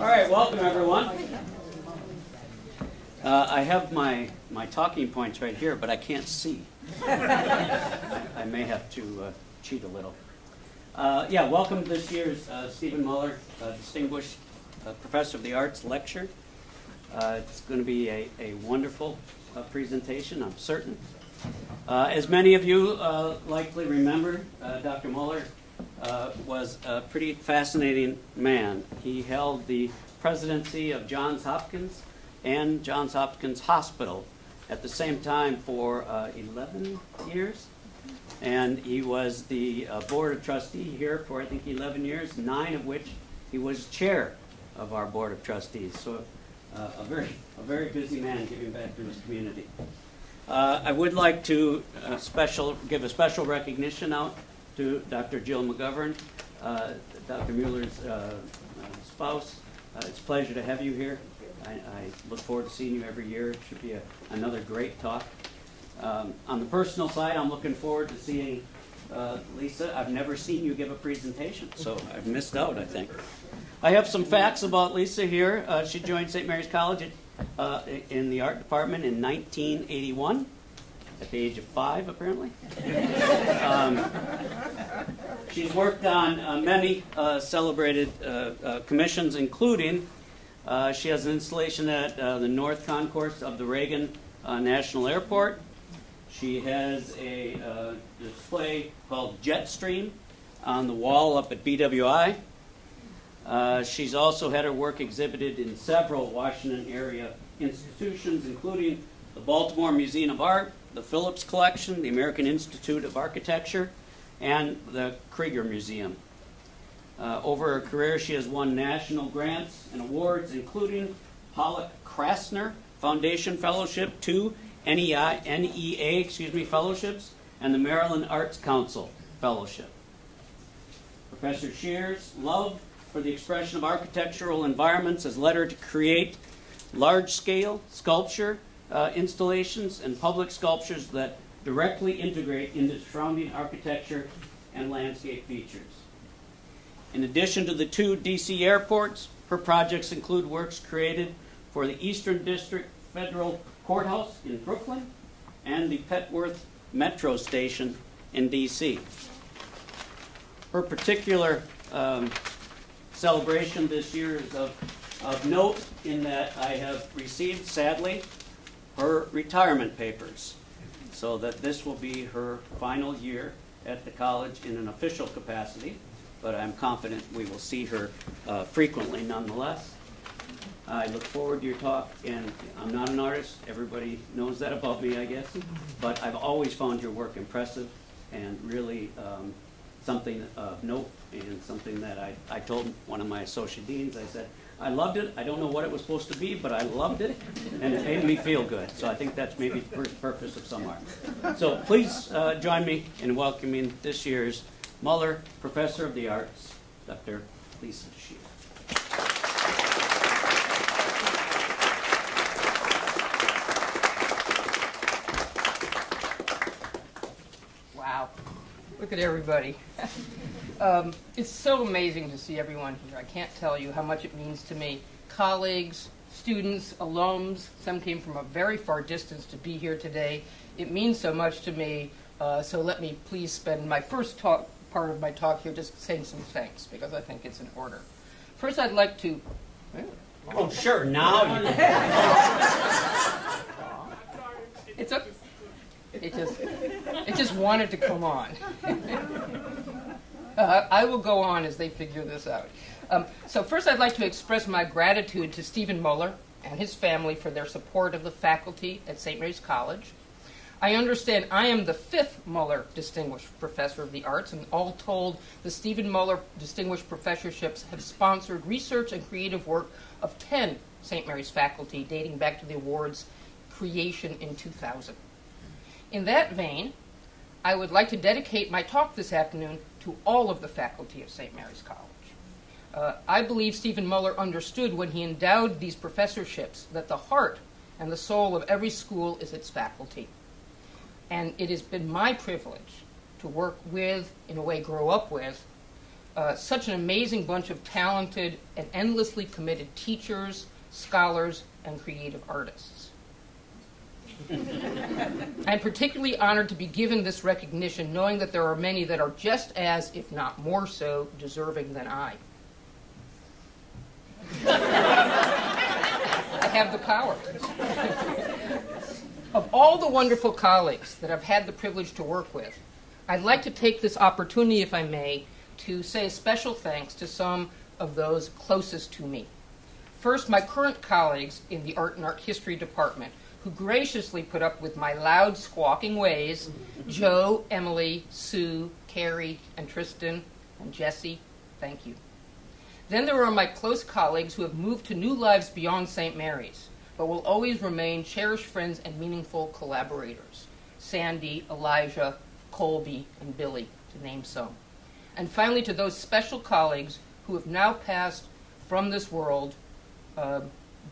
All right, welcome everyone. Uh, I have my, my talking points right here, but I can't see. I, I may have to uh, cheat a little. Uh, yeah, welcome to this year's uh, Steven Muller uh, Distinguished uh, Professor of the Arts lecture. Uh, it's going to be a, a wonderful uh, presentation, I'm certain. Uh, as many of you uh, likely remember, uh, Dr. Muller uh, was a pretty fascinating man. He held the presidency of Johns Hopkins and Johns Hopkins Hospital at the same time for uh, 11 years. And he was the uh, board of trustee here for, I think, 11 years, nine of which he was chair of our board of trustees. So uh, a very, a very busy man giving back to his community. Uh, I would like to uh, special, give a special recognition out to Dr. Jill McGovern, uh, Dr. Muller's uh, uh, spouse. It's a pleasure to have you here. I, I look forward to seeing you every year. It should be a, another great talk. Um, on the personal side, I'm looking forward to seeing uh, Lisa. I've never seen you give a presentation, so I've missed out, I think. I have some facts about Lisa here. Uh, she joined St. Mary's College at, uh, in the art department in 1981, at the age of five, apparently. Um, she's worked on uh, many uh, celebrated uh, uh, commissions, including uh, she has an installation at the North Concourse of the Reagan National Airport. She has a display called Jetstream on the wall up at BWI. Uh, she's also had her work exhibited in several Washington area institutions, including the Baltimore Museum of Art, the Phillips Collection, the American Institute of Architecture, and the Kreeger Museum. Uh, over her career, she has won national grants and awards, including Pollock Krasner Foundation Fellowship, two NEI, NEA excuse me, fellowships, and the Maryland Arts Council Fellowship. Professor Scheer's love for the expression of architectural environments has led her to create large-scale sculpture uh, installations and public sculptures that directly integrate into surrounding architecture and landscape features. In addition to the two DC airports, her projects include works created for the Eastern District Federal Courthouse in Brooklyn and the Petworth Metro Station in DC. Her particular um, celebration this year is of, of note in that I have received, sadly, her retirement papers. So that this will be her final year at the college in an official capacity, but I'm confident we will see her uh, frequently nonetheless. I look forward to your talk, and I'm not an artist. Everybody knows that about me, I guess. But I've always found your work impressive and really um, something of note and something that I, I told one of my associate deans, I said, I loved it. I don't know what it was supposed to be, but I loved it, and it made me feel good. So I think that's maybe the purpose of some art. So please uh, join me in welcoming this year's Muller Professor of the Arts, Dr. Lisa Scheer. Wow. Look at everybody. um, it's so amazing to see everyone here. I can't tell you how much it means to me. Colleagues, students, alums, some came from a very far distance to be here today. It means so much to me. Uh, so let me please spend my first talk, part of my talk here just saying some thanks because I think it's in order. First, I'd like to. Oh, sure, now you It's a. It just. It just wanted to come on. uh, I will go on as they figure this out. Um, so first, I'd like to express my gratitude to Steven Muller and his family for their support of the faculty at St. Mary's College. I understand I am the fifth Muller Distinguished Professor of the Arts, and all told, the Steven Muller Distinguished Professorships have sponsored research and creative work of 10 St. Mary's faculty dating back to the award's creation in 2000. In that vein, I would like to dedicate my talk this afternoon to all of the faculty of St. Mary's College. Uh, I believe Steven Muller understood when he endowed these professorships that the heart and the soul of every school is its faculty. And it has been my privilege to work with, in a way, grow up with, uh, such an amazing bunch of talented and endlessly committed teachers, scholars, and creative artists. I'm particularly honored to be given this recognition, knowing that there are many that are just as, if not more so, deserving than I. I have the power. of all the wonderful colleagues that I've had the privilege to work with, I'd like to take this opportunity, if I may, to say a special thanks to some of those closest to me. First, my current colleagues in the Art and Art History Department, who graciously put up with my loud, squawking ways Joe, Emily, Sue, Carrie, and Tristan, and Jesse, thank you. Then there are my close colleagues who have moved to new lives beyond St. Mary's, but will always remain cherished friends and meaningful collaborators Sandy, Elijah, Colby, and Billy, to name some. And finally, to those special colleagues who have now passed from this world, uh,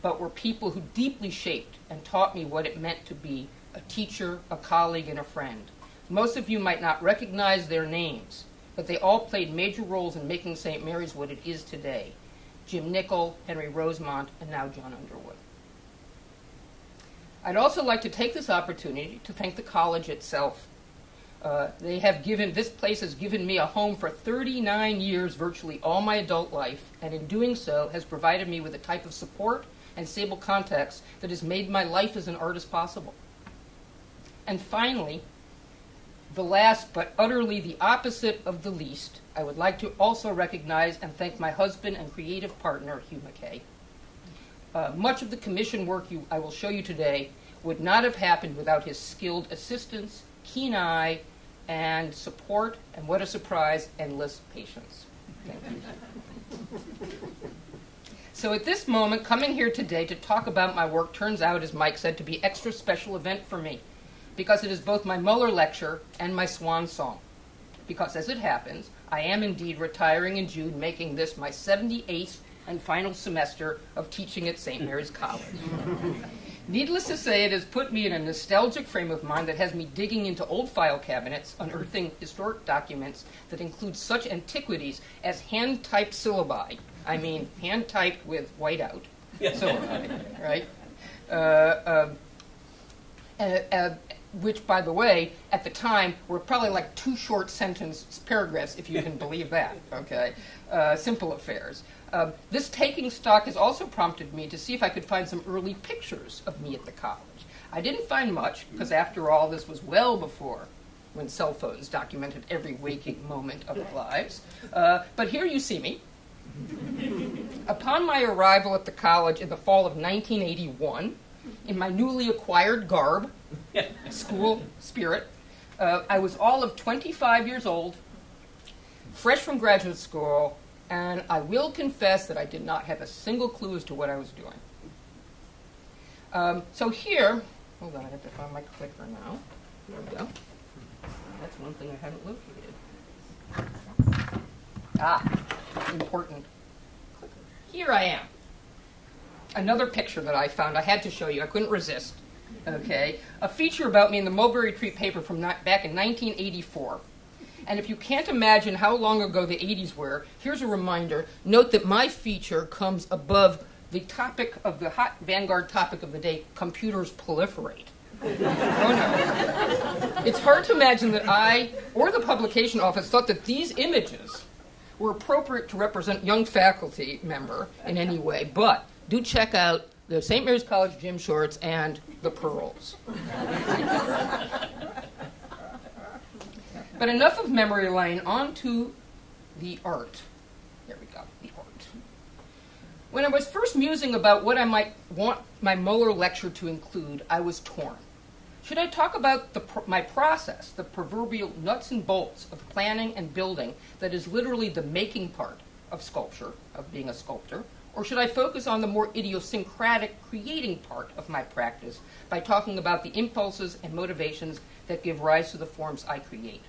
but were people who deeply shaped and taught me what it meant to be a teacher, a colleague, and a friend. Most of you might not recognize their names, but they all played major roles in making St. Mary's what it is today. Jim Nichol, Henry Rosemont, and now John Underwood. I'd also like to take this opportunity to thank the college itself. Uh, they have given, this place has given me a home for 39 years, virtually all my adult life, and in doing so has provided me with a type of support and stable context that has made my life as an artist possible. And finally, the last but utterly the opposite of the least, I would like to also recognize and thank my husband and creative partner, Hugh McKay. Uh, much of the commission work you, I will show you today would not have happened without his skilled assistance, keen eye, and support, and what a surprise, endless patience. Thank you. so at this moment, coming here today to talk about my work turns out, as Mike said, to be extra special event for me because it is both my Muller lecture and my swan song. Because as it happens, I am indeed retiring in June, making this my 78th and final semester of teaching at St. Mary's College. Needless to say, it has put me in a nostalgic frame of mind that has me digging into old file cabinets, unearthing historic documents that include such antiquities as hand typed syllabi. I mean, hand typed with whiteout syllabi, right? Uh, uh, uh, uh which, by the way, at the time were probably like two short sentence paragraphs, if you can believe that. Okay, uh, simple affairs. Um, this taking stock has also prompted me to see if I could find some early pictures of me at the college. I didn't find much because, after all, this was well before when cell phones documented every waking moment of our lives. Uh, but here you see me. Upon my arrival at the college in the fall of 1981, in my newly acquired garb, school spirit. Uh, I was all of 25 years old, fresh from graduate school, and I will confess that I did not have a single clue as to what I was doing. Um, so here, hold on, I have to find my clicker now. Here we go. That's one thing I haven't located. Ah, important. Here I am. Another picture that I found, I had to show you, I couldn't resist okay, a feature about me in the Mulberry Tree paper from back in 1984. And if you can't imagine how long ago the 80s were, here's a reminder. Note that my feature comes above the topic of the hot Vanguard topic of the day computers proliferate. oh no. It's hard to imagine that I or the publication office thought that these images were appropriate to represent young faculty member in any way, but do check out the St. Mary's College gym shorts, and the pearls. but enough of memory lane, on to the art. There we go, the art. When I was first musing about what I might want my Muller lecture to include, I was torn. Should I talk about the, my process, the proverbial nuts and bolts of planning and building that is literally the making part of sculpture, of being a sculptor, or should I focus on the more idiosyncratic creating part of my practice by talking about the impulses and motivations that give rise to the forms I create?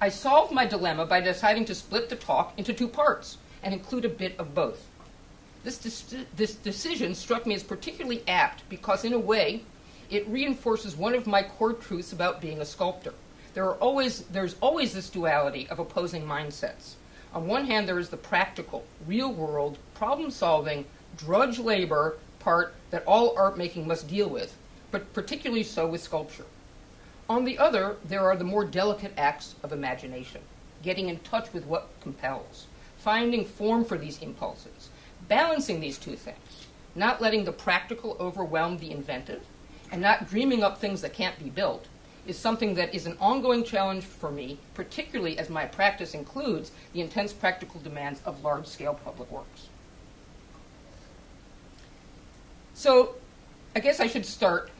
I solved my dilemma by deciding to split the talk into two parts and include a bit of both. This, this decision struck me as particularly apt because, in a way, it reinforces one of my core truths about being a sculptor. There are always, there's always this duality of opposing mindsets On one hand, there is the practical, real world, problem solving, drudge labor part that all art making must deal with, but particularly so with sculpture. On the other, there are the more delicate acts of imagination, getting in touch with what compels, finding form for these impulses, balancing these two things, not letting the practical overwhelm the inventive, and not dreaming up things that can't be built, is something that is an ongoing challenge for me, particularly as my practice includes the intense practical demands of large scale public works. So, I guess I should start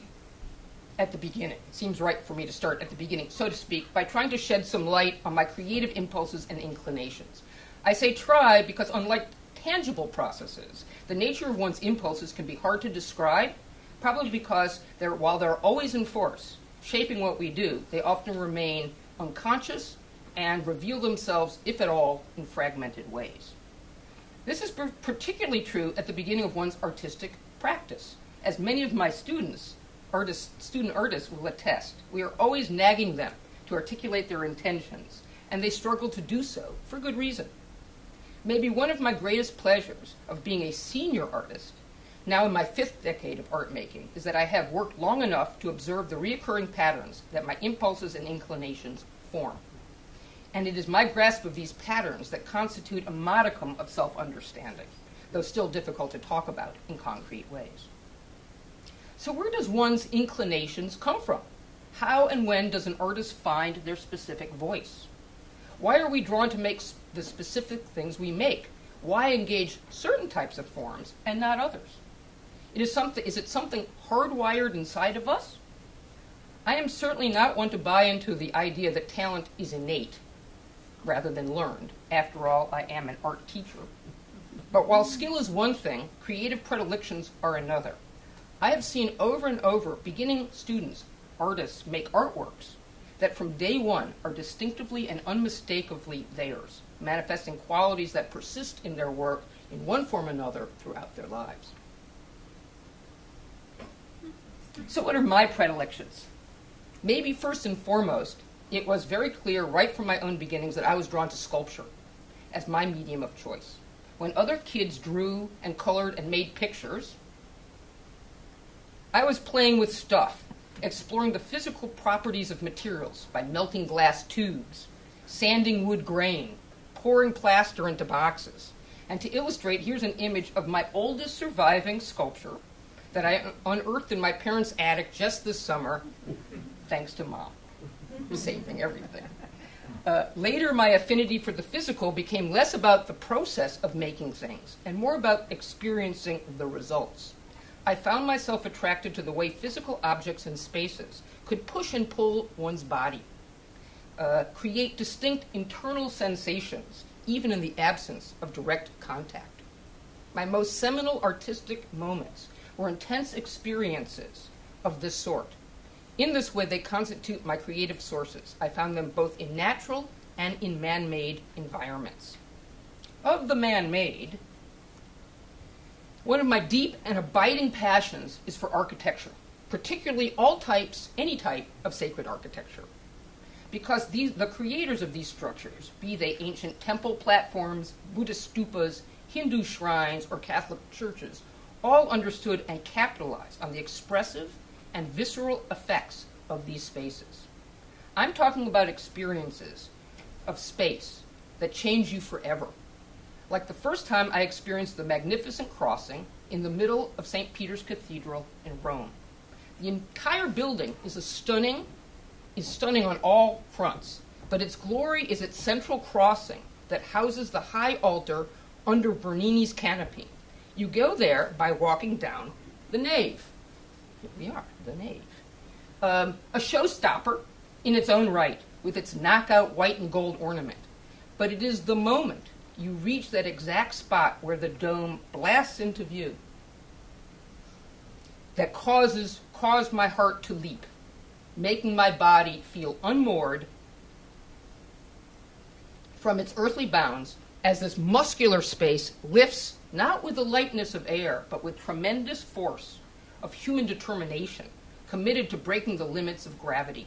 at the beginning. It seems right for me to start at the beginning, so to speak, by trying to shed some light on my creative impulses and inclinations. I say try because, unlike tangible processes, the nature of one's impulses can be hard to describe, probably because they're, while they're always in force, shaping what we do, they often remain unconscious and reveal themselves, if at all, in fragmented ways. This is particularly true at the beginning of one's artistic practice. As many of my students, artists, student artists, will attest, we are always nagging them to articulate their intentions, and they struggle to do so for good reason. Maybe one of my greatest pleasures of being a senior artist now in my fifth decade of art making, is that I have worked long enough to observe the recurring patterns that my impulses and inclinations form. And it is my grasp of these patterns that constitute a modicum of self understanding, though still difficult to talk about in concrete ways. So, where does one's inclinations come from? How and when does an artist find their specific voice? Why are we drawn to make the specific things we make? Why engage certain types of forms and not others? It is, something, is it something hardwired inside of us? I am certainly not one to buy into the idea that talent is innate rather than learned. After all, I am an art teacher. But while skill is one thing, creative predilections are another. I have seen over and over beginning students, artists, make artworks that from day one are distinctively and unmistakably theirs, manifesting qualities that persist in their work in one form or another throughout their lives. So, what are my predilections? Maybe first and foremost, it was very clear right from my own beginnings that I was drawn to sculpture as my medium of choice. When other kids drew and colored and made pictures, I was playing with stuff, exploring the physical properties of materials by melting glass tubes, sanding wood grain, pouring plaster into boxes. And to illustrate, here's an image of my oldest surviving sculpture that I unearthed in my parents' attic just this summer, thanks to mom, saving everything. Uh, later, my affinity for the physical became less about the process of making things and more about experiencing the results. I found myself attracted to the way physical objects and spaces could push and pull one's body, uh, create distinct internal sensations, even in the absence of direct contact. My most seminal artistic moments were intense experiences of this sort. In this way, they constitute my creative sources. I found them both in natural and in man made environments. Of the man made, one of my deep and abiding passions is for architecture, particularly all types, any type of sacred architecture. Because these, the creators of these structures, be they ancient temple platforms, Buddhist stupas, Hindu shrines, or Catholic churches, all understood and capitalized on the expressive and visceral effects of these spaces. I'm talking about experiences of space that change you forever. Like the first time I experienced the magnificent crossing in the middle of St. Peter's Cathedral in Rome. The entire building is a stunning is stunning on all fronts, but its glory is its central crossing that houses the high altar under Bernini's canopy you go there by walking down the nave. Here we are, the nave. Um, a showstopper in its own right, with its knockout white and gold ornament. But it is the moment you reach that exact spot where the dome blasts into view that causes caused my heart to leap, making my body feel unmoored from its earthly bounds as this muscular space lifts not with the lightness of air, but with tremendous force of human determination, committed to breaking the limits of gravity.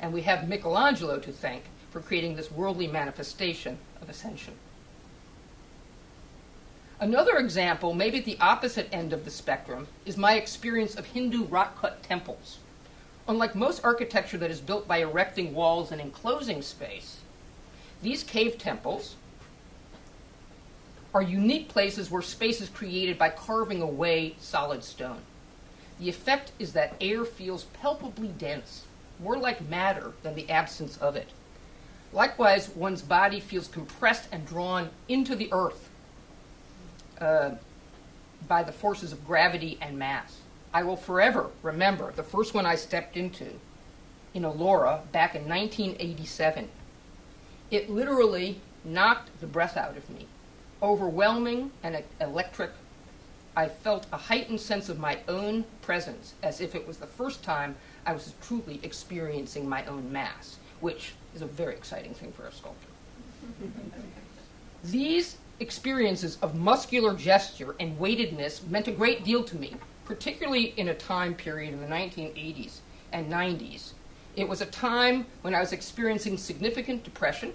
And we have Michelangelo to thank for creating this worldly manifestation of ascension. Another example, maybe at the opposite end of the spectrum, is my experience of Hindu rock cut temples. Unlike most architecture that is built by erecting walls and enclosing space, these cave temples are unique places where space is created by carving away solid stone. The effect is that air feels palpably dense, more like matter than the absence of it. Likewise, one's body feels compressed and drawn into the earth uh, by the forces of gravity and mass. I will forever remember the first one I stepped into in Ellora back in 1987. It literally knocked the breath out of me. Overwhelming and electric, I felt a heightened sense of my own presence as if it was the first time I was truly experiencing my own mass, which is a very exciting thing for a sculptor. These experiences of muscular gesture and weightedness meant a great deal to me, particularly in a time period in the 1980s and 90s. It was a time when I was experiencing significant depression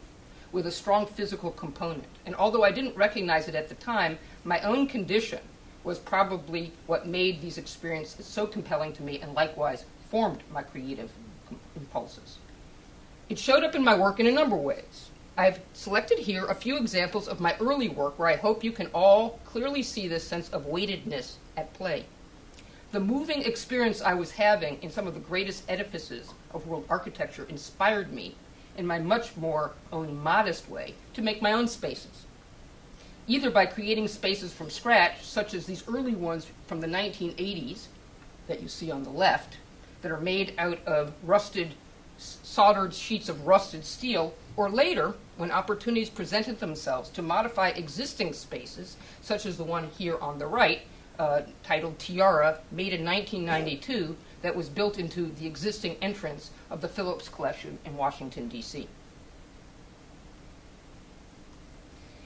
with a strong physical component. And although I didn't recognize it at the time, my own condition was probably what made these experiences so compelling to me and likewise formed my creative impulses. It showed up in my work in a number of ways. I've selected here a few examples of my early work where I hope you can all clearly see this sense of weightedness at play. The moving experience I was having in some of the greatest edifices of world architecture inspired me, in my much more own modest way, to make my own spaces. Either by creating spaces from scratch, such as these early ones from the 1980s that you see on the left, that are made out of rusted, soldered sheets of rusted steel, or later, when opportunities presented themselves to modify existing spaces, such as the one here on the right, uh, titled Tiara, made in 1992, that was built into the existing entrance of the Phillips Collection in Washington, D.C.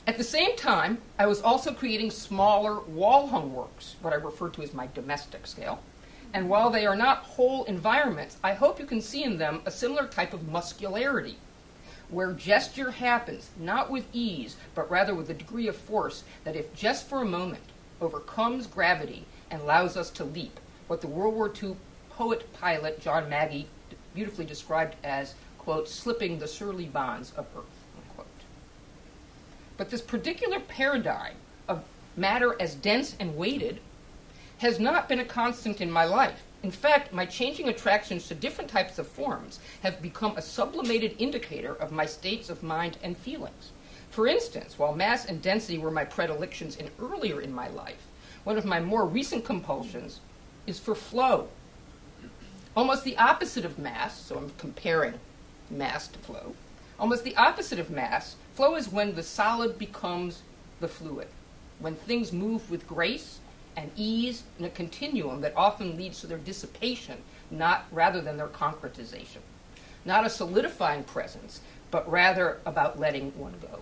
At the same time, I was also creating smaller wall hung works, what I refer to as my domestic scale. And while they are not whole environments, I hope you can see in them a similar type of muscularity where gesture happens, not with ease, but rather with a degree of force that, if just for a moment, overcomes gravity and allows us to leap, what the World War II poet pilot John Magee beautifully described as, quote, slipping the surly bonds of earth, unquote. But this particular paradigm of matter as dense and weighted has not been a constant in my life. In fact, my changing attractions to different types of forms have become a sublimated indicator of my states of mind and feelings. For instance, while mass and density were my predilections in earlier in my life, one of my more recent compulsions is for flow. Almost the opposite of mass, so I'm comparing mass to flow. Almost the opposite of mass, flow is when the solid becomes the fluid, when things move with grace and ease in a continuum that often leads to their dissipation, not rather than their concretization. Not a solidifying presence, but rather about letting one go.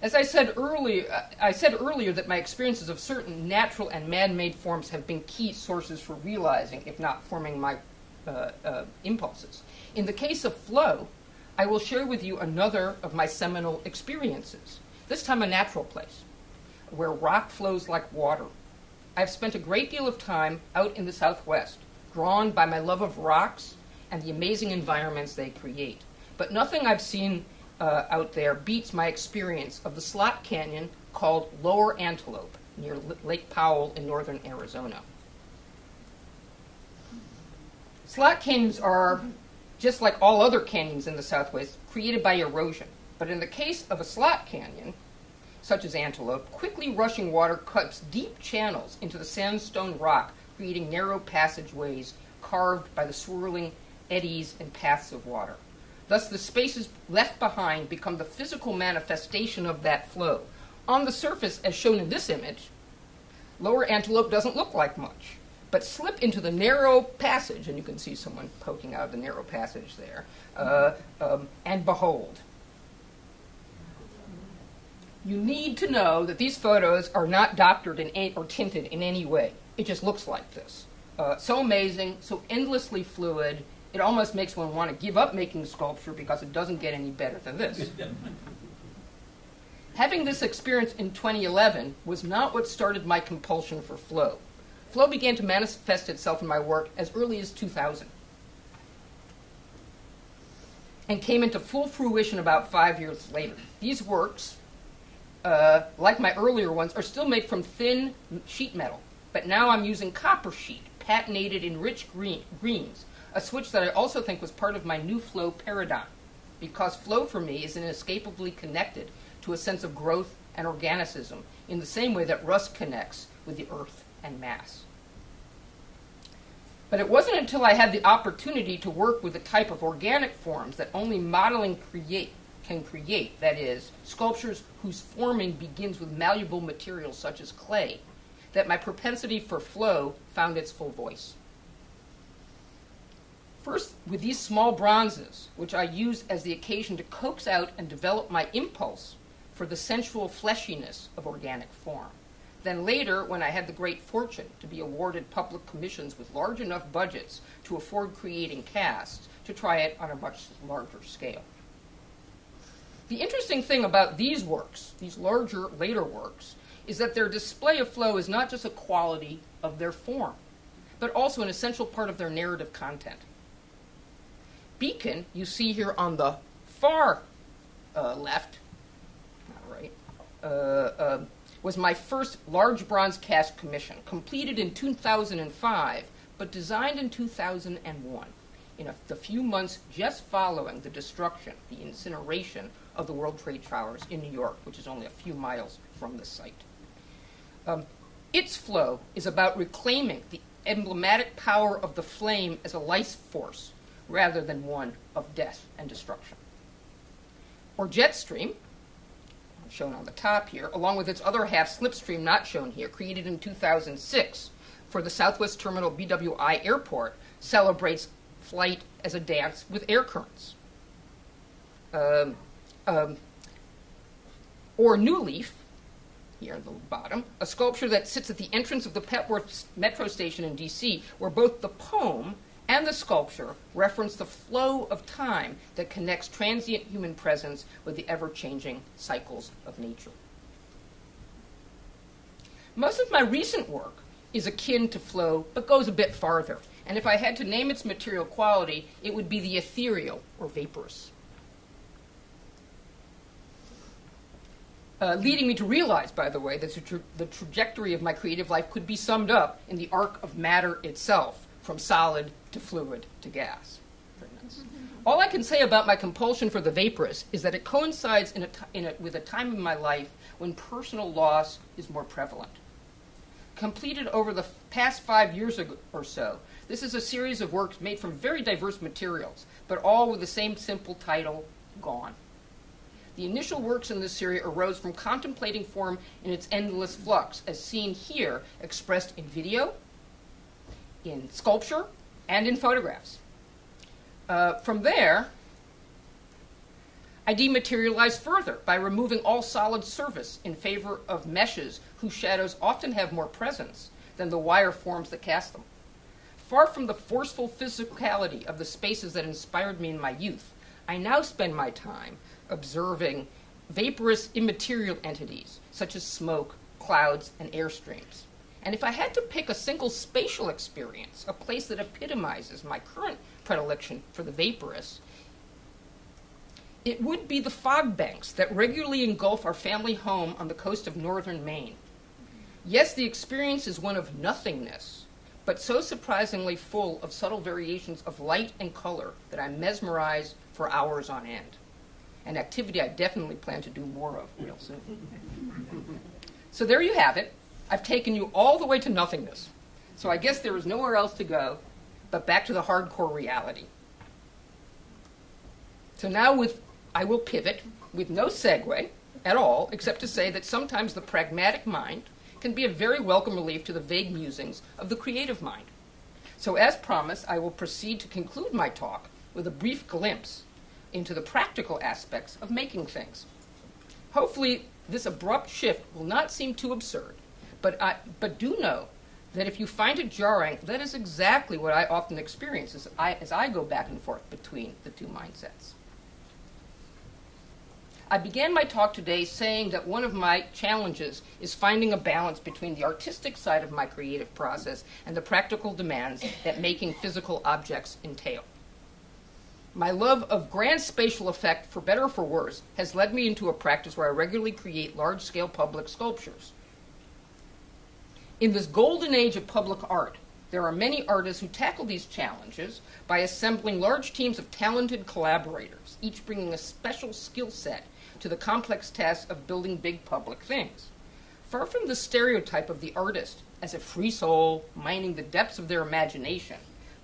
As I said earlier, I said earlier that my experiences of certain natural and man-made forms have been key sources for realizing, if not forming my uh, uh, impulses. In the case of flow, I will share with you another of my seminal experiences. This time, a natural place where rock flows like water. I've spent a great deal of time out in the Southwest, drawn by my love of rocks and the amazing environments they create. But nothing I've seen uh, out there beats my experience of the slot canyon called Lower Antelope near Lake Powell in northern Arizona. Slot canyons are, just like all other canyons in the Southwest, created by erosion. But in the case of a slot canyon, such as antelope, quickly rushing water cuts deep channels into the sandstone rock, creating narrow passageways carved by the swirling eddies and paths of water. Thus, the spaces left behind become the physical manifestation of that flow. On the surface, as shown in this image, lower antelope doesn't look like much, but slip into the narrow passage, and you can see someone poking out of the narrow passage there, uh, um, and behold, you need to know that these photos are not doctored in or tinted in any way. It just looks like this. Uh, so amazing, so endlessly fluid, It almost makes one want to give up making sculpture because it doesn't get any better than this. Having this experience in 2011 was not what started my compulsion for flow. Flow began to manifest itself in my work as early as 2000 and came into full fruition about five years later. These works, uh, like my earlier ones, are still made from thin sheet metal, but now I'm using copper sheet, patinated in rich green, greens, a switch that I also think was part of my new flow paradigm, because flow for me is inescapably connected to a sense of growth and organicism in the same way that rust connects with the earth and mass. But it wasn't until I had the opportunity to work with the type of organic forms that only modeling create can create, that is, sculptures whose forming begins with malleable materials such as clay, that my propensity for flow found its full voice. First, with these small bronzes, which I used as the occasion to coax out and develop my impulse for the sensual fleshiness of organic form. Then later, when I had the great fortune to be awarded public commissions with large enough budgets to afford creating casts, to try it on a much larger scale. The interesting thing about these works, these larger, later works, is that their display of flow is not just a quality of their form, but also an essential part of their narrative content. Beacon, you see here on the far uh, left, not right, uh, uh, was my first large bronze cast commission, completed in 2005, but designed in 2001, in a, the few months just following the destruction, the incineration of the World Trade Towers in New York, which is only a few miles from the site. Um, its flow is about reclaiming the emblematic power of the flame as a life force rather than one of death and destruction. Or Jetstream, shown on the top here, along with its other half, Slipstream, not shown here, created in 2006 for the Southwest Terminal BWI Airport, celebrates flight as a dance with air currents. Um, um, or New Leaf, here at the bottom, a sculpture that sits at the entrance of the Petworth Metro Station in DC, where both the poem and the sculpture reference the flow of time that connects transient human presence with the ever changing cycles of nature. Most of my recent work is akin to flow, but goes a bit farther. And if I had to name its material quality, it would be the ethereal or vaporous. Uh, leading me to realize, by the way, that the, tra- the trajectory of my creative life could be summed up in the arc of matter itself, from solid to fluid to gas. All I can say about my compulsion for the vaporous is that it coincides in in a, with a time in my life when personal loss is more prevalent. Completed over the past five years or so, this is a series of works made from very diverse materials, but all with the same simple title Gone. The initial works in this series arose from contemplating form in its endless flux, as seen here, expressed in video, in sculpture, and in photographs. Uh, from there, I dematerialize further by removing all solid surface in favor of meshes whose shadows often have more presence than the wire forms that cast them. Far from the forceful physicality of the spaces that inspired me in my youth, I now spend my time observing vaporous immaterial entities such as smoke, clouds, and air streams. And if I had to pick a single spatial experience, a place that epitomizes my current predilection for the vaporous, it would be the fog banks that regularly engulf our family home on the coast of northern Maine. Yes, the experience is one of nothingness, but so surprisingly full of subtle variations of light and color that I'm mesmerized for hours on end. An activity I definitely plan to do more of real soon. so there you have it. I've taken you all the way to nothingness. So I guess there is nowhere else to go but back to the hardcore reality. So now with I will pivot with no segue at all, except to say that sometimes the pragmatic mind can be a very welcome relief to the vague musings of the creative mind. So as promised, I will proceed to conclude my talk with a brief glimpse into the practical aspects of making things. Hopefully, this abrupt shift will not seem too absurd, but, I, but do know that if you find it jarring, that is exactly what I often experience as I, as I go back and forth between the two mindsets. I began my talk today saying that one of my challenges is finding a balance between the artistic side of my creative process and the practical demands that making physical objects entail. My love of grand spatial effect, for better or for worse, has led me into a practice where I regularly create large scale public sculptures. In this golden age of public art, there are many artists who tackle these challenges by assembling large teams of talented collaborators, each bringing a special skill set to the complex task of building big public things. Far from the stereotype of the artist as a free soul mining the depths of their imagination,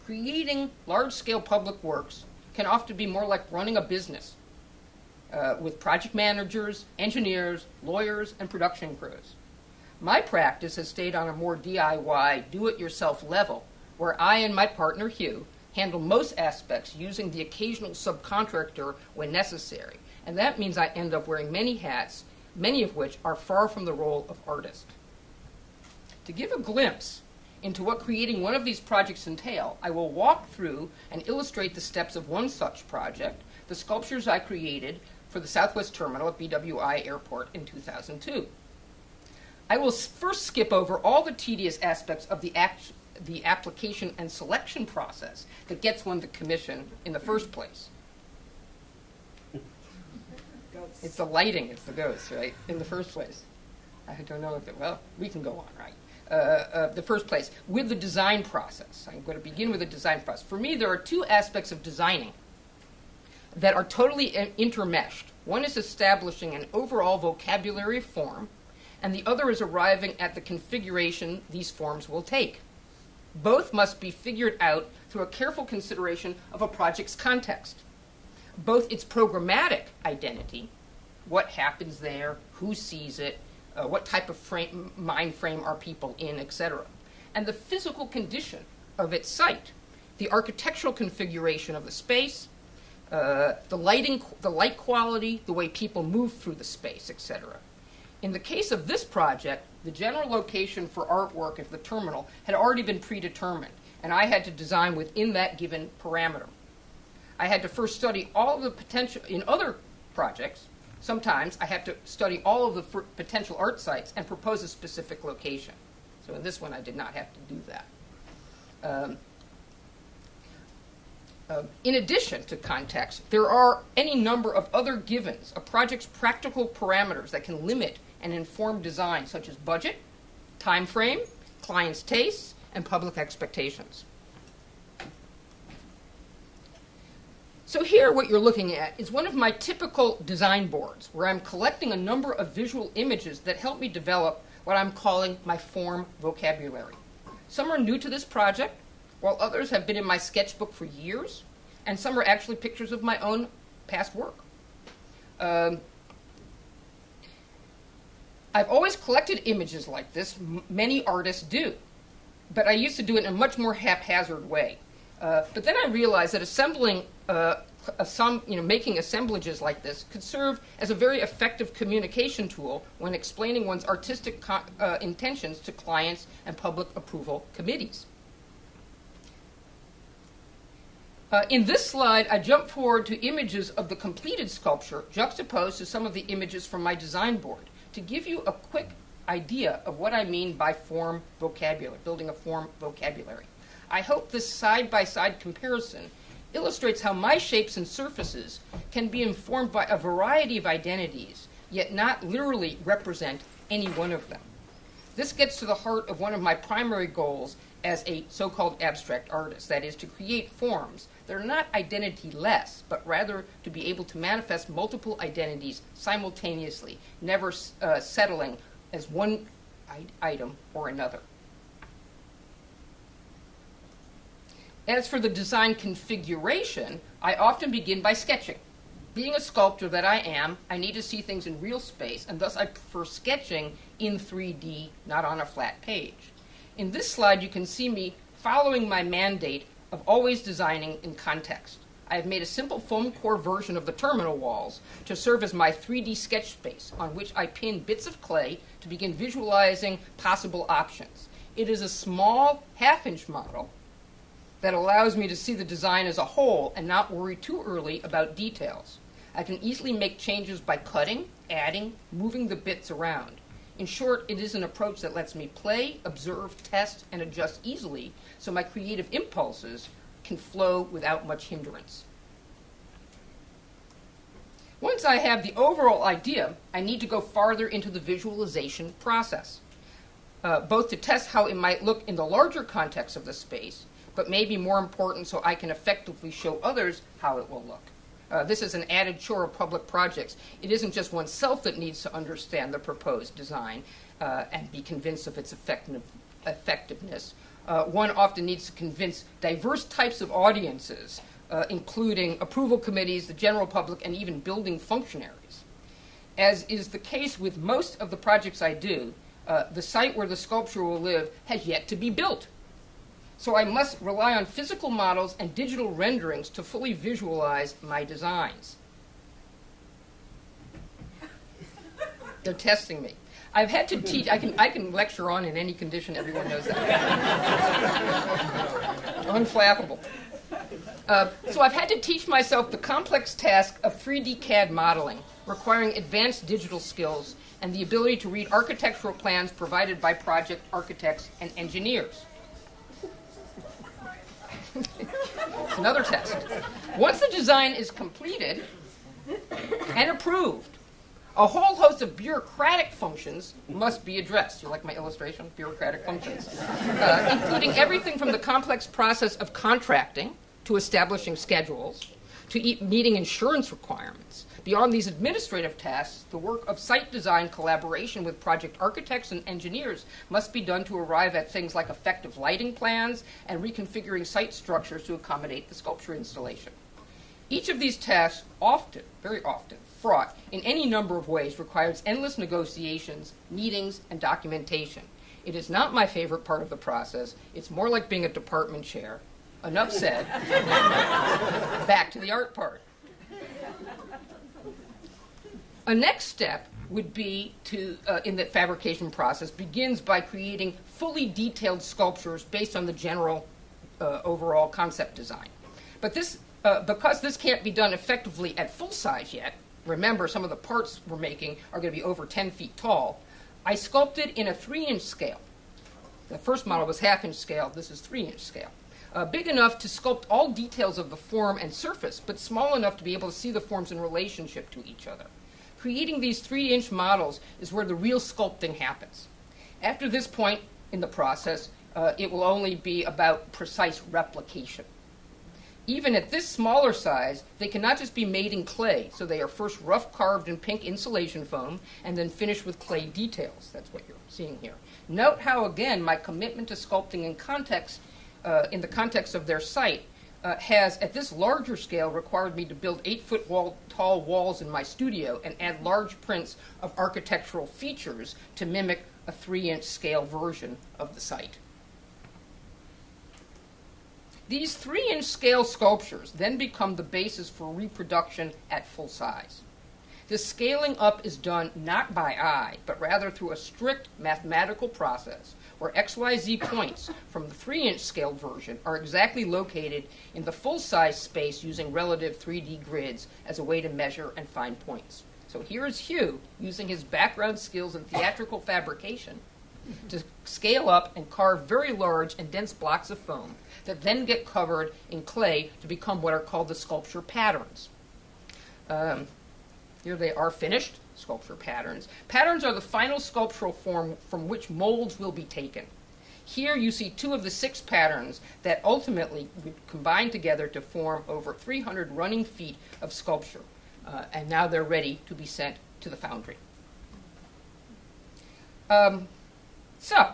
creating large scale public works can often be more like running a business uh, with project managers, engineers, lawyers, and production crews. My practice has stayed on a more DIY, do it yourself level, where I and my partner Hugh handle most aspects using the occasional subcontractor when necessary. And that means I end up wearing many hats, many of which are far from the role of artist. To give a glimpse into what creating one of these projects entail, I will walk through and illustrate the steps of one such project, the sculptures I created for the Southwest Terminal at BWI Airport in 2002. I will first skip over all the tedious aspects of the, act, the application and selection process that gets one to commission in the first place. It's the lighting, it's the ghosts, right? In the first place. I don't know if it, well, we can go on, right? Uh, uh, the first place, with the design process. I'm going to begin with the design process. For me, there are two aspects of designing that are totally intermeshed. One is establishing an overall vocabulary form, and the other is arriving at the configuration these forms will take. Both must be figured out through a careful consideration of a project's context, both its programmatic identity what happens there, who sees it, uh, what type of frame, mind frame are people in, etc. And the physical condition of its site, the architectural configuration of the space, uh, the lighting, the light quality, the way people move through the space, etc. In the case of this project, the general location for artwork at the terminal had already been predetermined, and I had to design within that given parameter. I had to first study all the potential in other projects Sometimes I have to study all of the potential art sites and propose a specific location. So in this one, I did not have to do that. Um, uh, in addition to context, there are any number of other givens, a project's practical parameters that can limit and informed design, such as budget, time frame, client's tastes, and public expectations. So here what you're looking at is one of my typical design boards where I'm collecting a number of visual images that help me develop what I'm calling my form vocabulary. Some are new to this project, while others have been in my sketchbook for years, and some are actually pictures of my own past work. Um, I've always collected images like this, many artists do, but I used to do it in a much more haphazard way. Uh, but then I realized that assembling uh, you know, making assemblages like this could serve as a very effective communication tool when explaining one's artistic uh, intentions to clients and public approval committees. Uh, in this slide, I jump forward to images of the completed sculpture juxtaposed to some of the images from my design board to give you a quick idea of what I mean by form vocabulary, building a form vocabulary. I hope this side by side comparison illustrates how my shapes and surfaces can be informed by a variety of identities, yet not literally represent any one of them. This gets to the heart of one of my primary goals as a so called abstract artist that is, to create forms that are not identity less, but rather to be able to manifest multiple identities simultaneously, never uh, settling as one item or another. As for the design configuration, I often begin by sketching. Being a sculptor that I am, I need to see things in real space, and thus I prefer sketching in 3D, not on a flat page. In this slide, you can see me following my mandate of always designing in context. I have made a simple foam core version of the terminal walls to serve as my 3D sketch space on which I pin bits of clay to begin visualizing possible options. It is a small half-inch model that allows me to see the design as a whole and not worry too early about details. I can easily make changes by cutting, adding, moving the bits around. In short, it is an approach that lets me play, observe, test, and adjust easily so my creative impulses can flow without much hindrance. Once I have the overall idea, I need to go farther into the visualization process, uh, both to test how it might look in the larger context of the space, but maybe more important so I can effectively show others how it will look. Uh, this is an added chore of public projects. It isn't just oneself that needs to understand the proposed design uh, and be convinced of its effective, effectiveness. Uh, one often needs to convince diverse types of audiences, uh, including approval committees, the general public, and even building functionaries. As is the case with most of the projects I do, uh, the site where the sculpture will live has yet to be built. So I must rely on physical models and digital renderings to fully visualize my designs. They're testing me. I've had to teach, I can, I can lecture on in any condition, everyone knows that. Unflappable. Uh, so I've had to teach myself the complex task of 3D CAD modeling, requiring advanced digital skills and the ability to read architectural plans provided by project architects and engineers. It's another test. Once the design is completed and approved, a whole host of bureaucratic functions must be addressed. You like my illustration? Bureaucratic functions. Uh, including everything from the complex process of contracting to establishing schedules to meeting insurance requirements. Beyond these administrative tasks, the work of site design collaboration with project architects and engineers must be done to arrive at things like effective lighting plans and reconfiguring site structures to accommodate the sculpture installation. Each of these tasks, often, very often, fraught in any number of ways, requires endless negotiations, meetings, and documentation. It is not my favorite part of the process. It's more like being a department chair. Enough said. Back to the art part. A next step would be to, uh, in the fabrication process, begins by creating fully detailed sculptures based on the general uh, overall concept design. But this, uh, because this can't be done effectively at full size yet, remember some of the parts we're making are going to be over 10 feet tall, I sculpted in a 3 inch scale. The first model was half inch scale, this is 3 inch scale. Uh, big enough to sculpt all details of the form and surface, but small enough to be able to see the forms in relationship to each other. Creating these 3 inch models is where the real sculpting happens. After this point in the process, uh, it will only be about precise replication even at this smaller size, they cannot just be made in clay. So they are first rough carved in pink insulation foam and then finished with clay details. That's what you're seeing here. Note how, again, my commitment to sculpting in context, uh, in the context of their site, uh, has, at this larger scale, required me to build eight foot wall, tall walls in my studio and add large prints of architectural features to mimic a three inch scale version of the site. These three inch scale sculptures then become the basis for reproduction at full size. The scaling up is done not by eye, but rather through a strict mathematical process where XYZ points from the 3 inch scaled version are exactly located in the full size space using relative 3D grids as a way to measure and find points. So here is Hugh using his background skills in theatrical fabrication to scale up and carve very large and dense blocks of foam that then get covered in clay to become what are called the sculpture patterns. Um, here they are finished sculpture patterns. Patterns are the final sculptural form from which molds will be taken. Here you see two of the six patterns that ultimately would combine together to form over 300 running feet of sculpture. Uh, and now they're ready to be sent to the foundry. Um, so,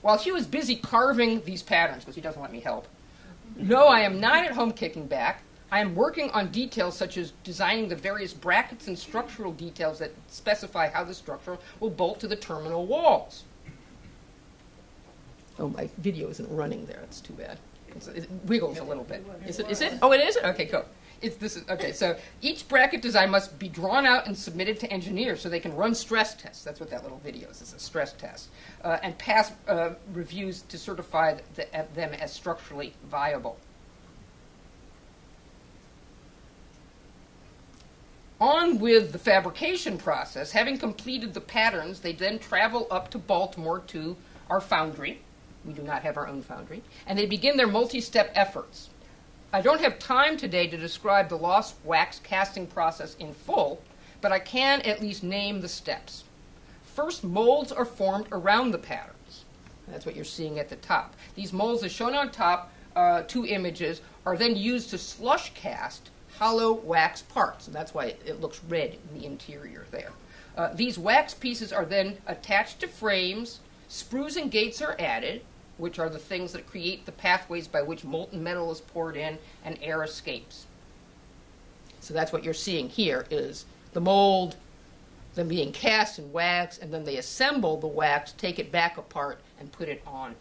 while Hugh is busy carving these patterns, because he doesn't let me help, no, I am not at home kicking back. I am working on details such as designing the various brackets and structural details that specify how the structure will bolt to the terminal walls. Oh, my video isn't running there. That's too bad. It's, it wiggles a little bit. Is it? Is it? Oh, it is. Okay, cool. It's this is okay. So each bracket design must be drawn out and submitted to engineers so they can run stress tests. That's what that little video is. It's a stress test uh, and pass uh, reviews to certify th- them as structurally viable. On with the fabrication process. Having completed the patterns, they then travel up to Baltimore to our foundry. We do not have our own foundry. And they begin their multi step efforts. I don't have time today to describe the lost wax casting process in full, but I can at least name the steps. First, molds are formed around the patterns. That's what you're seeing at the top. These molds, as shown on top, uh, two images, are then used to slush cast hollow wax parts, and that's why it, looks red in the interior there. Uh, these wax pieces are then attached to frames, sprues and gates are added, which are the things that create the pathways by which molten metal is poured in and air escapes. So that's what you're seeing here is the mold, them being cast in wax, and then they assemble the wax, take it back apart, and put it on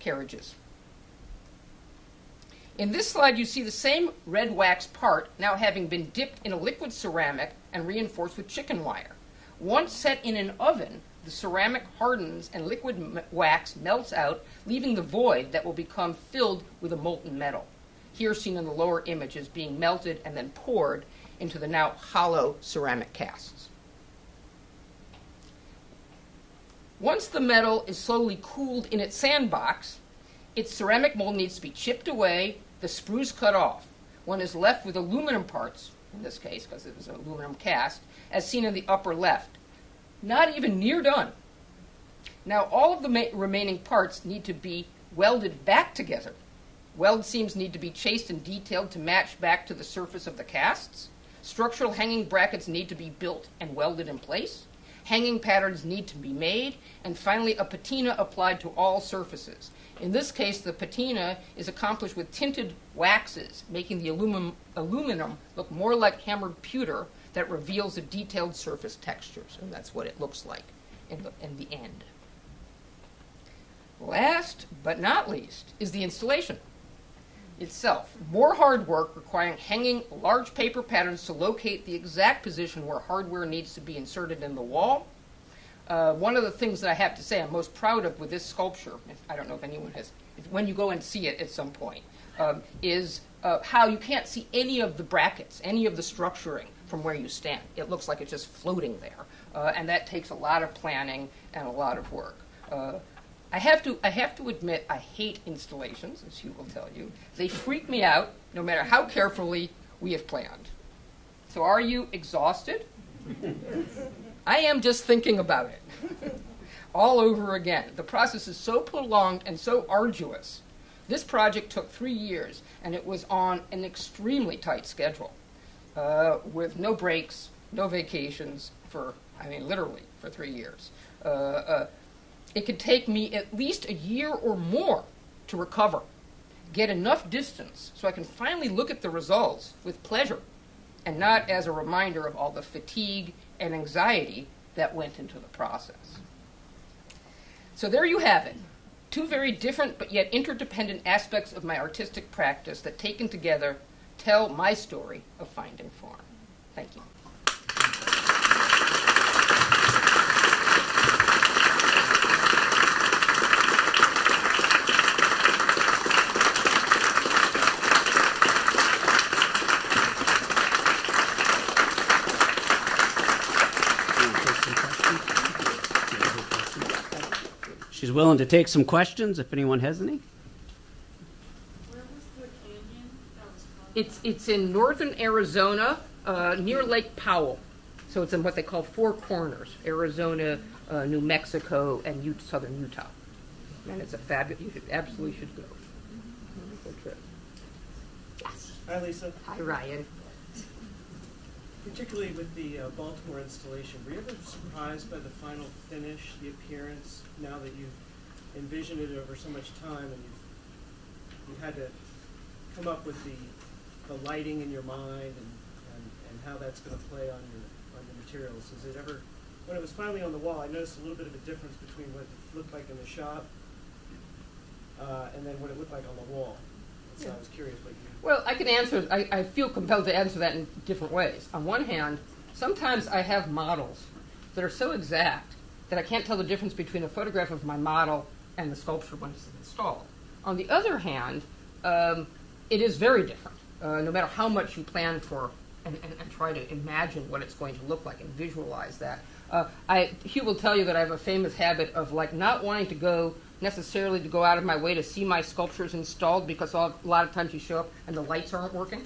carriages. In this slide, you see the same red wax part now having been dipped in a liquid ceramic and reinforced with chicken wire. Once set in an oven, the ceramic hardens and liquid wax melts out, leaving the void that will become filled with a molten metal. Here seen in the lower image is being melted and then poured into the now hollow ceramic casts. Once the metal is slowly cooled in its sandbox, its ceramic mold needs to be chipped away, the sprues cut off. One is left with aluminum parts, in this case, because it was an aluminum cast, as seen in the upper left. Not even near done. Now, all of the ma- remaining parts need to be welded back together. Weld seams need to be chased and detailed to match back to the surface of the casts. Structural hanging brackets need to be built and welded in place. Hanging patterns need to be made. And finally, a patina applied to all surfaces. In this case, the patina is accomplished with tinted waxes, making the aluminum, aluminum look more like hammered pewter that reveals the detailed surface textures. And that's what it looks like in the, in the end. Last but not least is the installation itself. More hard work requiring hanging large paper patterns to locate the exact position where hardware needs to be inserted in the wall. Uh, one of the things that I have to say I'm most proud of with this sculpture, I don't know if anyone has, if, when you go and see it at some point, um, is uh, how you can't see any of the brackets, any of the structuring from where you stand. It looks like it's just floating there. Uh, and that takes a lot of planning and a lot of work. Uh, I have to I have to admit I hate installations, as you will tell you. They freak me out no matter how carefully we have planned. So are you exhausted? I am just thinking about it. All over again. The process is so prolonged and so arduous. This project took three years, and it was on an extremely tight schedule, uh, with no breaks, no vacations for, I mean, literally for three years. Uh, uh, it could take me at least a year or more to recover, get enough distance so I can finally look at the results with pleasure and not as a reminder of all the fatigue and anxiety that went into the process. So there you have it. Two very different but yet interdependent aspects of my artistic practice that taken together tell my story of finding form. Thank you. She's willing to take some questions if anyone has any. Where was the canyon that was called? It's, it's in northern Arizona, uh, near Lake Powell. So it's in what they call Four Corners Arizona, uh, New Mexico, and Ut- southern Utah. And it's a fabulous, you should, absolutely should go. Wonderful trip. Yes. Hi, Lisa. Hi, Ryan. Particularly with the uh, Baltimore installation, were you ever surprised by the final finish, the appearance, now that you've envisioned it over so much time and you've, you've had to come up with the, the lighting in your mind and, and, and how that's going to play on your on the materials? Is it ever, when it was finally on the wall, I noticed a little bit of a difference between what it looked like in the shop uh, and then what it looked like on the wall. So I was curious what you. Well, I can answer, I, I feel compelled to answer that in different ways. On one hand, sometimes I have models that are so exact that I can't tell the difference between a photograph of my model and the sculpture when it's installed. On the other hand, um, it is very different, uh, no matter how much you plan for and, and, and try to imagine what it's going to look like and visualize that. Uh, I, Hugh will tell you that I have a famous habit of like not wanting to go necessarily to go out of my way to see my sculptures installed because all, a lot of times you show up and the lights aren't working.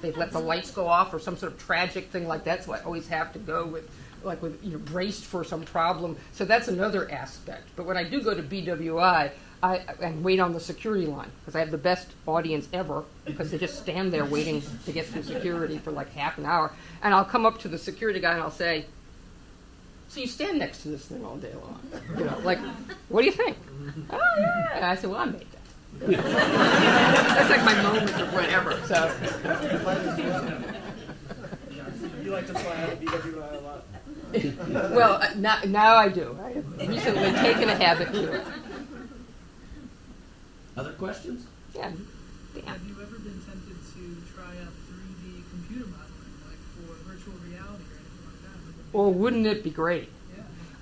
They've let the lights go off or some sort of tragic thing like that, so I always have to go with like with you know braced for some problem. So that's another aspect. But when I do go to BWI, I and wait on the security line because I have the best audience ever because they just stand there waiting to get through security for like half an hour, and I'll come up to the security guy and I'll say. So you stand next to this thing all day long, you know, like, what do you think? Oh yeah, and I said, well, I made that. That's like my moment of whatever. So You like to fly out of BWI a lot. well, uh, now, now I do. I have recently taken a habit to it. Other questions? Yeah. Dan. Have you ever been tempted to try out 3D computer modeling, like for virtual reality or anything like that? Well, wouldn't it be great?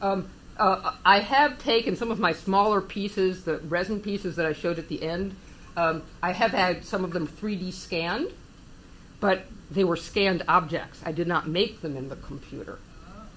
Um, uh, I have taken some of my smaller pieces, the resin pieces that I showed at the end. Um, I have had some of them 3D scanned, but they were scanned objects. I did not make them in the computer.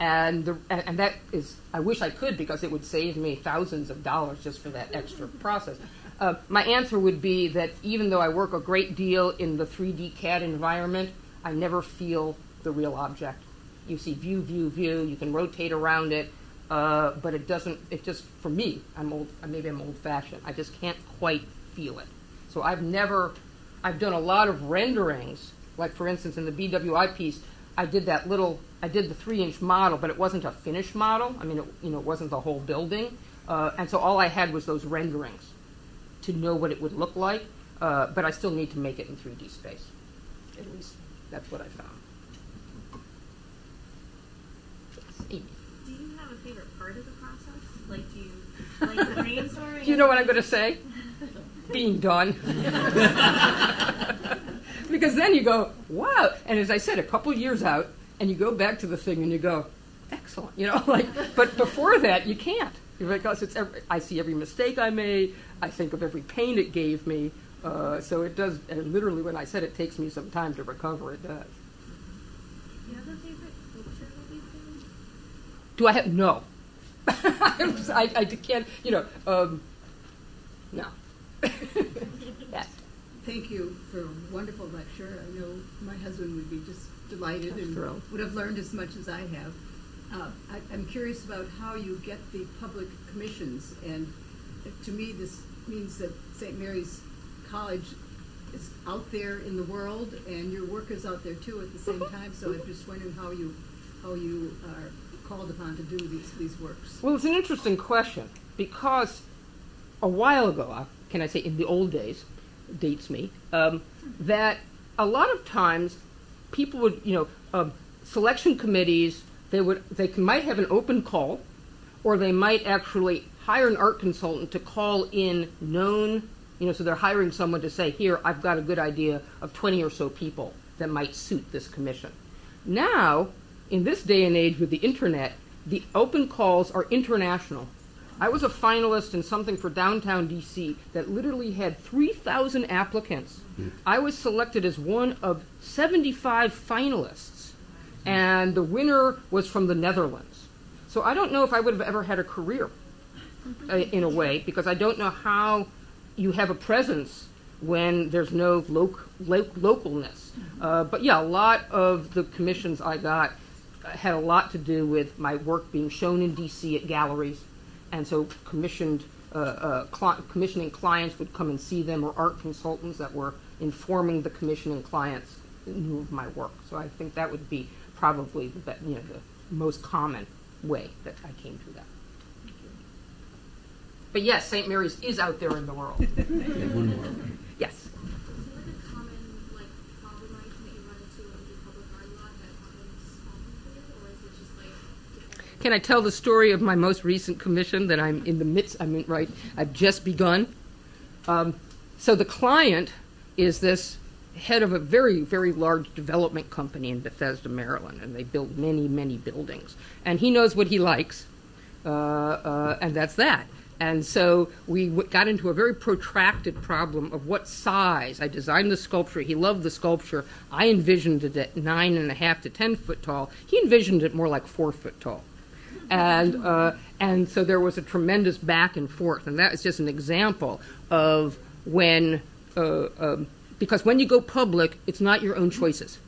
And, the, and and that is, I wish I could because it would save me thousands of dollars just for that extra process. Uh, my answer would be that even though I work a great deal in the 3D CAD environment, I never feel the real object. You see view, view, view. You can rotate around it, uh, but it doesn't. It just for me, I'm old. Maybe I'm old-fashioned. I just can't quite feel it. So I've never. I've done a lot of renderings, like for instance in the BWI piece, I did that little. I did the three-inch model, but it wasn't a finished model. I mean, it, you know, it wasn't the whole building, uh, and so all I had was those renderings to know what it would look like. Uh, but I still need to make it in 3D space. At least that's what I found. Do you have a favorite part of the process? Like, do you like the brainstorming? Do you know what I'm going to say? Being done. because then you go, wow. And as I said, a couple years out, and you go back to the thing and you go, excellent. You know, like, but before that, you can't. Because it's every, I see every mistake I made. I think of every pain it gave me. Uh, so it does, and literally when I said it takes me some time to recover, it does. Do you have a favorite picture that you've taken? Do I have no? I, I can't. You know. Um, no. yes. Thank you for a wonderful lecture. I know my husband would be just delighted I'm and thrilled. would have learned as much as I have. Uh, I, I'm curious about how you get the public commissions, and to me, this means that St. Mary's College is out there in the world, and your work is out there too at the same time. So I'm just wondering how you how you are called upon to do these these works. Well, it's an interesting question because a while ago, uh, can I say in the old days, dates me, um, that a lot of times people would, you know, um, selection committees, they would, they might have an open call, or they might actually hire an art consultant to call in known, you know, so they're hiring someone to say, here, I've got a good idea of 20 or so people that might suit this commission. Now, in this day and age with the internet, the open calls are international. I was a finalist in something for downtown DC that literally had 3,000 applicants. I was selected as one of 75 finalists, and the winner was from the Netherlands. So I don't know if I would have ever had a career uh, in a way because I don't know how you have a presence when there's no loc- lo- localness. Uh, but yeah, a lot of the commissions I got had a lot to do with my work being shown in DC at galleries, and so commissioned uh, uh, cli- commissioning clients would come and see them, or art consultants that were informing the commissioning clients knew of my work. So I think that would be probably the you know the most common way that I came to that. But yes, St. Mary's is out there in the world. Yes. Is there like a common like problem or anything that you run into when you do public art a lot that happens often for you, or is it just like Can I tell the story of my most recent commission that I'm in the midst? I mean, right? I've just begun. Um, so the client is this head of a very, very large development company in Bethesda, Maryland, and they build many, many buildings. And he knows what he likes, uh, uh, and that's that. And so we got into a very protracted problem of what size. I designed the sculpture. He loved the sculpture. I envisioned it at nine and a half to ten foot tall. He envisioned it more like four foot tall. And, uh, and so there was a tremendous back and forth. And that is just an example of when, uh, um, because when you go public, it's not your own choices.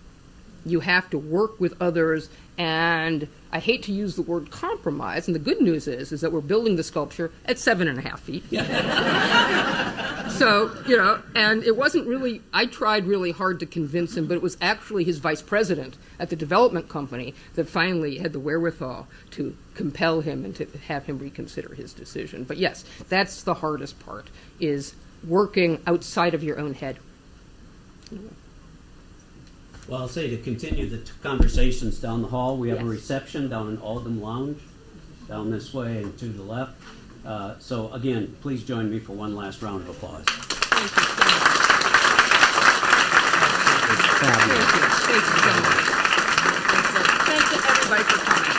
You have to work with others. And i hate to use the word compromise. And the good news is is that we're building the sculpture at seven and a half feet. So you know and it wasn't really i tried really hard to convince him but it was actually his vice president at the development company that finally had the wherewithal to compel him and to have him reconsider his decision but yes that's the hardest part is working outside of your own head Well, I'll say to continue the t- conversations down the hall, we have a reception down in Alden Lounge, down this way and to the left. Uh, so again, please join me for one last round of applause. Thank you so much. It's fabulous. Thank you. Thank you. Thank you, everybody, for coming.